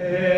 And